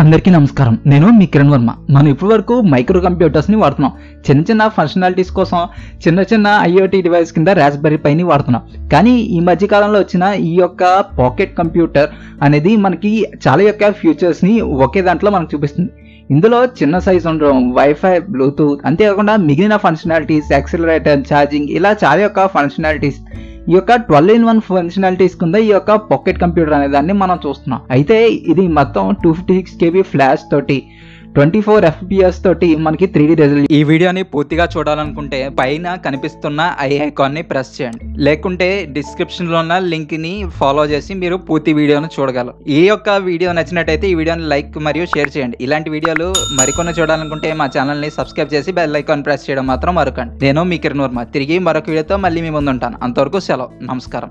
అందరికీ నమస్కారం. నేను మీ కిరణ్ వర్మ. మనం ఇప్పటి వరకు మైక్రో కంప్యూటర్స్ని వాడుతున్నాం. చిన్న చిన్న ఫంక్షనాలిటీస్ కోసం చిన్న చిన్న ఐఓటీ డివైస్ కింద రాస్బెర్రీ పైని వాడుతున్నాం. కానీ ఈ మధ్య కాలంలో వచ్చిన ఈ యొక్క పాకెట్ కంప్యూటర్ అనేది మనకి చాలా యొక్క ఫ్యూచర్స్ని ఒకే దాంట్లో మనకు చూపిస్తుంది. ఇందులో చిన్న సైజ్ ఉండడం వైఫై బ్లూటూత్ అంతేకాకుండా మిగిలిన ఫంక్షనాలిటీస్ యాక్సిలరేటర్ ఛార్జింగ్ ఇలా చాలా యొక్క ఫంక్షనాలిటీస్ ఈ యొక్క ట్వెల్వ్ ఇన్ వన్ ఫంక్షనాలిటీస్ కింద ఈ యొక్క పాకెట్ కంప్యూటర్ అనే దాన్ని మనం చూస్తున్నాం. అయితే ఇది మొత్తం two fifty six KB flash తోటి ట్వంటీ ఫోర్ ఎఫ్పిఎస్ తోటి మనకి త్రీ డీ రిజల్ట్ ఈ వీడియోని పూర్తిగా చూడాలనుకుంటే పైన కనిపిస్తున్న ఐ ఐకాన్ని ప్రెస్ చేయండి. లేకుంటే డిస్క్రిప్షన్లో ఉన్న లింక్ని ఫాలో చేసి మీరు పూర్తి వీడియోను చూడగలరు. ఈ యొక్క వీడియో నచ్చినట్టయితే ఈ వీడియోని లైక్ మరియు షేర్ చేయండి. ఇలాంటి వీడియోలు మరికొన్ని చూడాలనుకుంటే మా ఛానల్ని సబ్స్క్రైబ్ చేసి బెల్ ఐకాన్ ప్రెస్ చేయడం మాత్రం మరొకండి. నేను మీ కిరణ్ వర్మ. తిరిగి మరొక వీడియోతో మళ్ళీ మీ ముందు ఉంటాను అంతవరకు సెలవు. నమస్కారం.